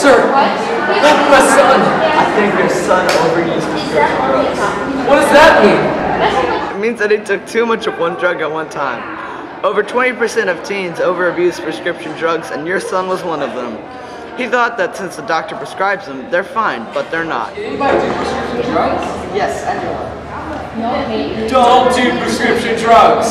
Sir, Not my son. I think your son overused prescription drugs. What does that mean? It means that he took too much of one drug at one time. Over 20% of teens overabuse prescription drugs, and your son was one of them. He thought that since the doctor prescribes them, they're fine, but they're not. Anybody do prescription drugs? Yes, anyone. Don't do prescription drugs.